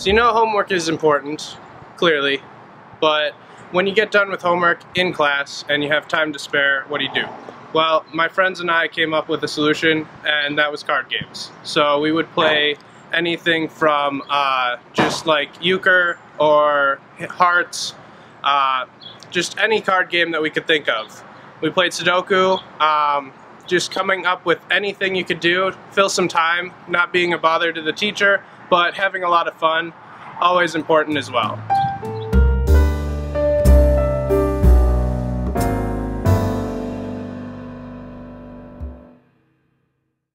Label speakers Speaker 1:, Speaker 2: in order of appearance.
Speaker 1: So you know homework is important, clearly, but when you get done with homework in class and you have time to spare, what do you do? Well, my friends and I came up with a solution, and that was card games. So we would play anything from uh, just like euchre or hearts, uh, just any card game that we could think of. We played Sudoku, um, just coming up with anything you could do, fill some time, not being a bother to the teacher, but having a lot of fun, always important as well.